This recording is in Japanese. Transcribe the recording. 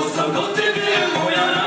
o savgote bir moja